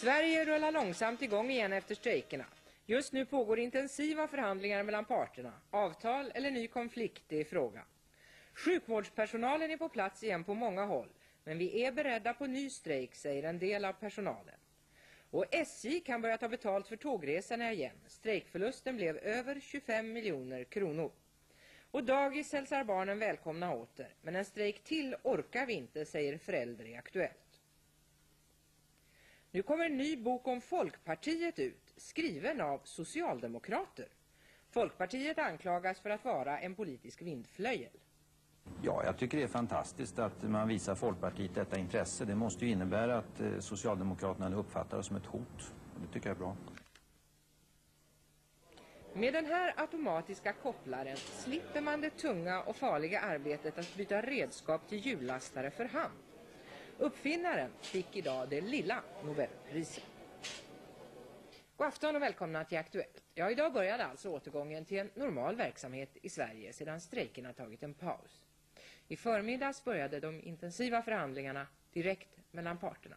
Sverige rullar långsamt igång igen efter strejkerna. Just nu pågår intensiva förhandlingar mellan parterna. Avtal eller ny konflikt är i fråga. Sjukvårdspersonalen är på plats igen på många håll. Men vi är beredda på ny strejk, säger en del av personalen. Och SJ kan börja ta betalt för tågresorna igen. Strejkförlusten blev över 25 miljoner kronor. Och dagis hälsar barnen välkomna åter. Men en strejk till orkar vi inte, säger förälder i Aktuellt. Nu kommer en ny bok om Folkpartiet ut, skriven av socialdemokrater. Folkpartiet anklagas för att vara en politisk vindflöjel. Ja, jag tycker det är fantastiskt att man visar Folkpartiet detta intresse. Det måste ju innebära att eh, Socialdemokraterna uppfattar det som ett hot. Det tycker jag är bra. Med den här automatiska kopplaren slipper man det tunga och farliga arbetet att byta redskap till hjullastare för hand. Uppfinnaren fick idag det lilla Nobelpriset. God afton och välkomna till Aktuellt. Ja, idag började alltså återgången till en normal verksamhet i Sverige sedan strejkerna tagit en paus. I förmiddags började de intensiva förhandlingarna direkt mellan parterna.